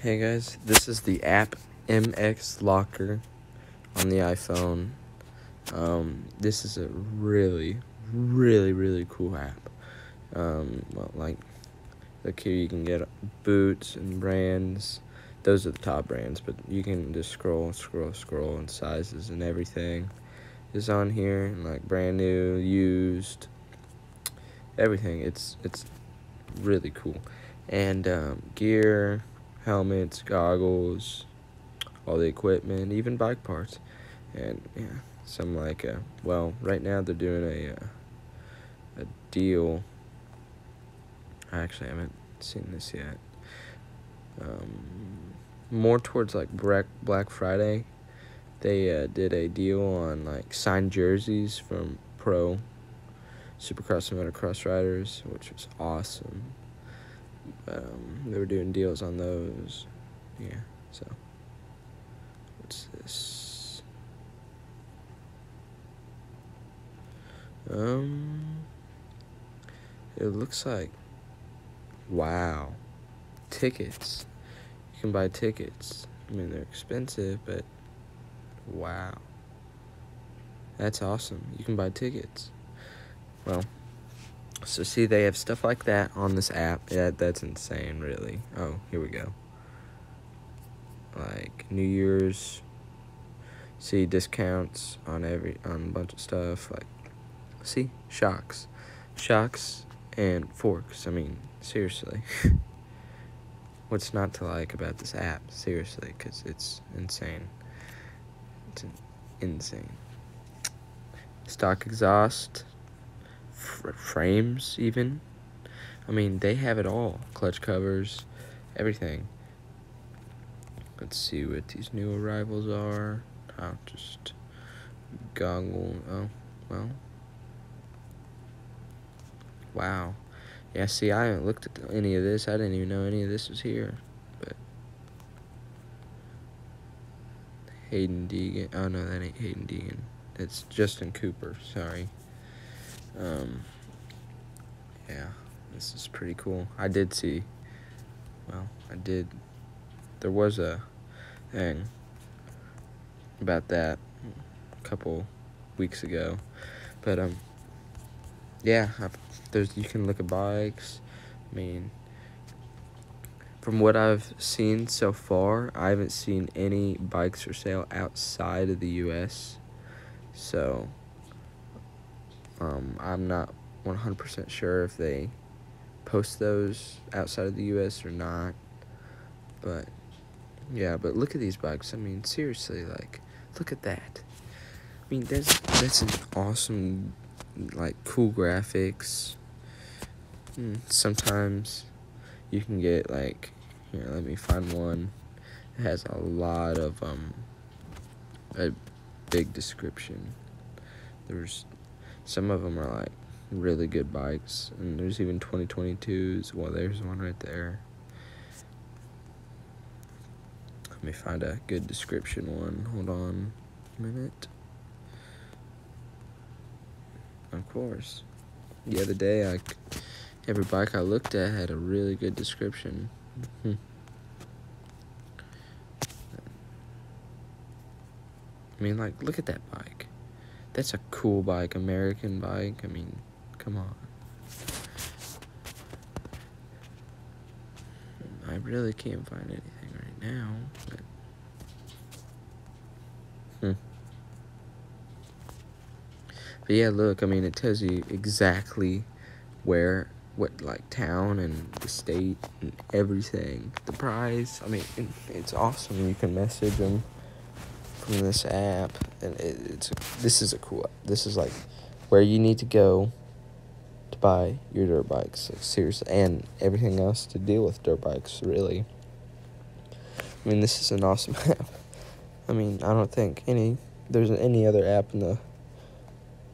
Hey guys, this is the app MX Locker on the iPhone. Um, this is a really, really, really cool app. Um, well, like, look here, you can get boots and brands. Those are the top brands, but you can just scroll, scroll, scroll, and sizes and everything is on here. Like brand new, used, everything. It's it's really cool, and um, gear helmets, goggles, all the equipment, even bike parts, and yeah, some like uh, well, right now they're doing a uh, a deal. I actually haven't seen this yet. Um, more towards like Black Friday, they uh, did a deal on like signed jerseys from pro Supercross and Motocross riders, which was awesome um, they were doing deals on those. Yeah, so what's this? Um, it looks like wow, tickets. You can buy tickets. I mean, they're expensive, but wow, that's awesome. You can buy tickets. Well. So see, they have stuff like that on this app. Yeah, that's insane, really. Oh, here we go. Like New Year's. See discounts on every on a bunch of stuff. Like, see shocks, shocks and forks. I mean, seriously. What's not to like about this app? Seriously, because it's insane. It's insane. Stock exhaust frames even. I mean, they have it all. Clutch covers, everything. Let's see what these new arrivals are. Oh, just goggle. Oh, well. Wow. Yeah, see, I haven't looked at any of this. I didn't even know any of this was here. But Haiden Deegan. Oh, no, that ain't Haiden Deegan. It's Justin Cooper. Sorry. Um, yeah, this is pretty cool. I did see, well, I did, there was a thing about that a couple weeks ago, but, um, yeah, I've, there's, you can look at bikes, I mean, from what I've seen so far, I haven't seen any bikes for sale outside of the U.S., so um, I'm not 100% sure if they post those outside of the U.S. or not. But yeah, but look at these bikes. I mean, seriously, like, look at that. I mean, that's that's an awesome, like, cool graphics. Hmm, sometimes you can get like, here, let me find one. It has a lot of um, a big description. There's some of them are like really good bikes, and there's even 2022s. Well, there's one right there. Let me find a good description one. Hold on a minute. Of course. The other day, I, every bike I looked at had a really good description. Hmm. I mean, like, look at that bike. That's a cool bike, American bike. I mean, come on. I really can't find anything right now. But... Hmm. But yeah, look, I mean, it tells you exactly where, what, like, town and the state and everything. The price. I mean, it's awesome. You can message them from this app, and it, it's this is a cool. App. This is like where you need to go to buy your dirt bikes, like, seriously, and everything else to deal with dirt bikes. Really, I mean, this is an awesome app. I mean, I don't think any there's any other app in the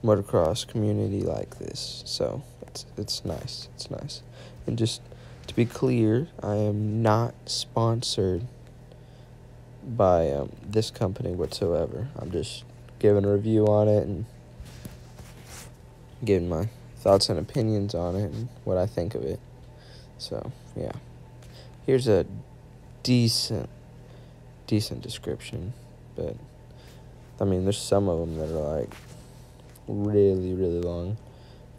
motocross community like this. So it's it's nice. It's nice. And just to be clear, I am not sponsored by um, this company whatsoever. I'm just giving a review on it and giving my thoughts and opinions on it and what I think of it. So, yeah. Here's a decent, decent description, but I mean, there's some of them that are like really, really long.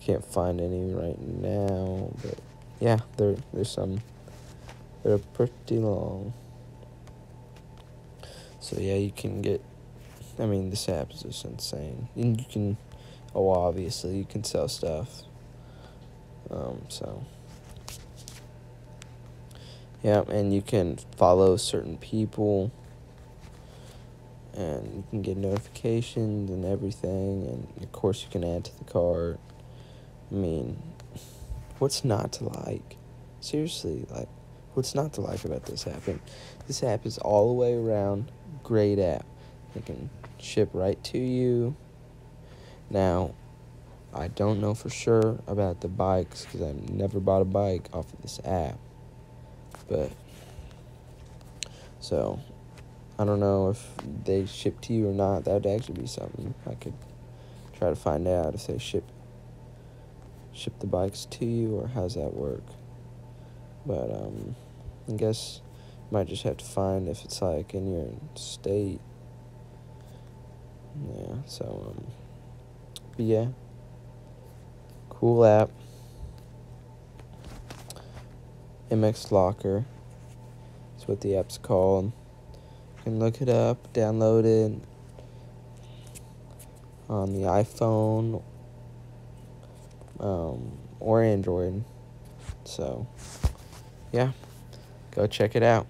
Can't find any right now, but yeah, there there's some that are pretty long. So yeah, you can get. I mean, this app is just insane, and you can. Oh, obviously, you can sell stuff. Um, so. Yeah, and you can follow certain people and you can get notifications and everything and of course you can add to the cart i mean what's not to like seriously like what's not to like about this app? And this app is all the way around. Great app. It can ship right to you. Now i don't know for sure about the bikes because i've never bought a bike off of this app. But so I don't know if they ship to you or not. That would actually be something I could try to find out if they ship ship the bikes to you or how's that work. But um, I guess you might just have to find if it's like in your state. Yeah. So um, but yeah, cool app. MX Locker. That's what the app's called You can look it up, download it on the iPhone um, or Android. So, yeah, go check it out.